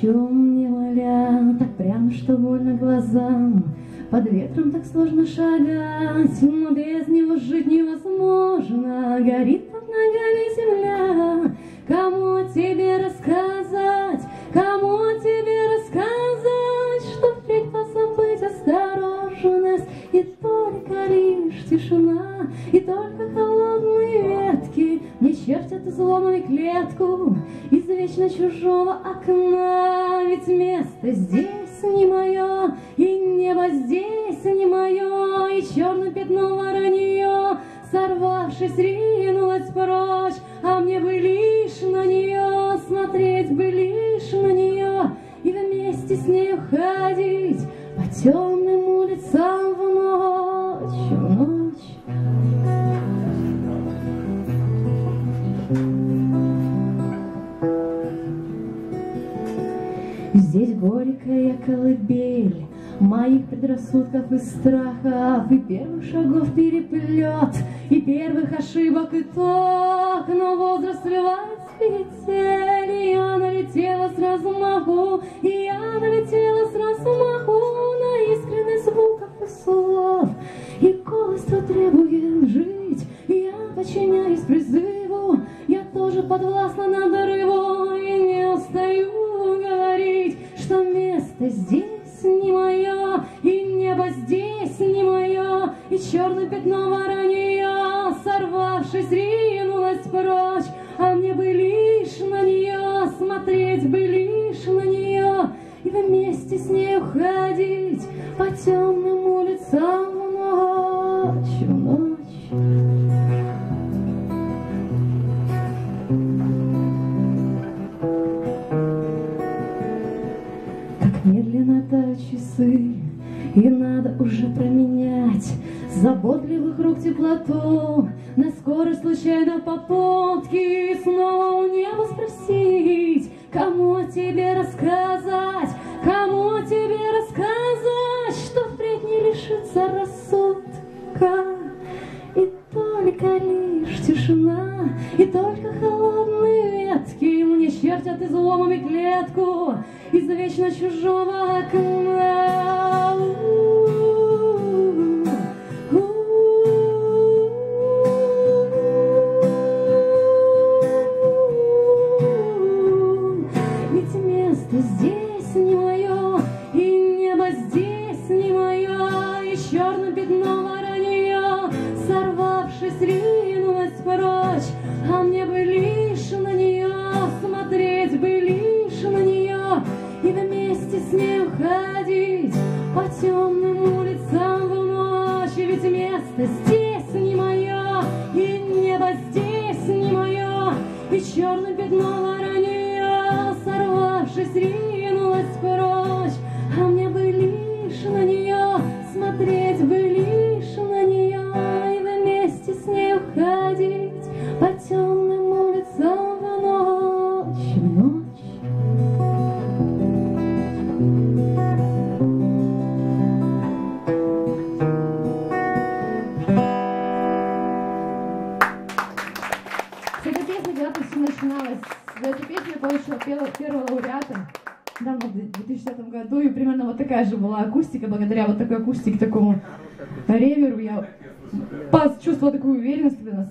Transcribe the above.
чем не моля, так прямо, что больно глазам. Под ветром так сложно шагать, но без него жить невозможно. Горит под ногами земля, кому тебе рассказать, кому тебе рассказать, что впредь позабыть осторожность, и только лишь тишина, и только холодные ветки не чертят изломанную клетку. из вечно чужого окна, ведь место здесь не мое, и небо здесь не мое, и черное пятно воронье, сорвавшись, ринулась прочь, а мне бы лишь на нее смотреть, бы лишь на нее, и вместе с ней ходить по темным улицам в ночь, в ночь. Здесь горькая колыбель Моих предрассудков и страхов И первых шагов переплет И первых ошибок итог Но возраст сливает с петель И я налетела с размаху И я налетела с размаху На искренность звуков и слов. И колоство требует жить И я подчиняюсь призыву. Я тоже подвластна надрыву и черное пятно воронье, сорвавшись, ринулась прочь, а мне бы лишь на нее смотреть, бы лишь на нее, и вместе с ней уходить по темным улицам ночь. Как медленно тают часы, и надо уже променять Заботливых рук теплоту На скорость случайно попутки И снова у неба спросить Кому тебе рассказать, кому тебе рассказать Что впредь не лишится рассудка. И только лишь тишина И только холодные ветки Мне чертят изломами клетку Из вечно чужого окна сорвавшись, ринулась прочь, а мне бы лишь на нее смотреть, бы лишь на нее, и вместе с ней уходить по темным улицам в ночь, ведь место уходить по темным улицам в ночь, в ночь. Эта песня когда-то все начиналась. За эту песню я получила первого лауреата давно, в 2010 году, и примерно вот такая же была акустика. Благодаря вот такой акустике, такому реверу я почувствовала такую уверенность в себе на